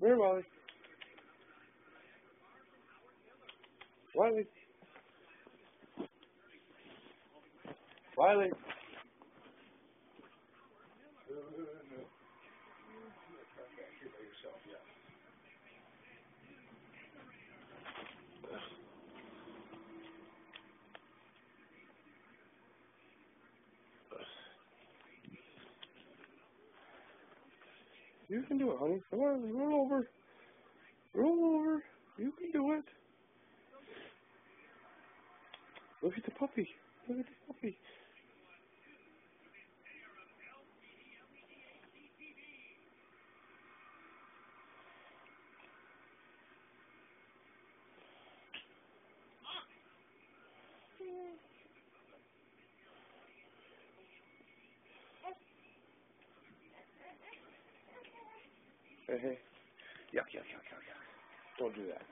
Come here, Wiley. Wiley. Wiley. You can do it, honey. Come on, roll over. Roll over. You can do it. Look at the puppy. Look at the puppy. Hey. Yuck, yuck, yuck, yuck, yuck. Don't do that.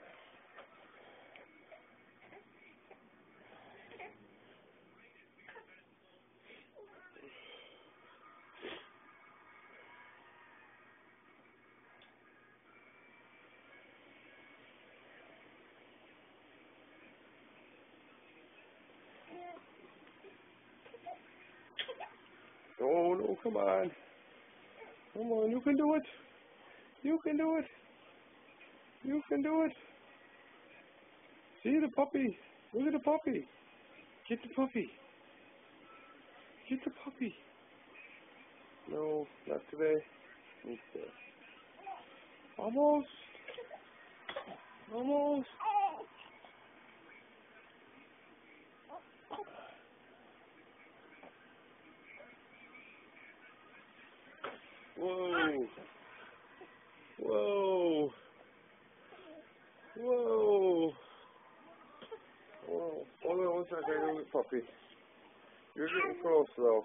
Oh, no, come on. Come on, you can do it. You can do it. You can do it. See the puppy. Look at the puppy. Get the puppy. Get the puppy. No, not today. Almost. Almost. Whoa. Whoa. One second. Look at the puppy. You're getting close, though.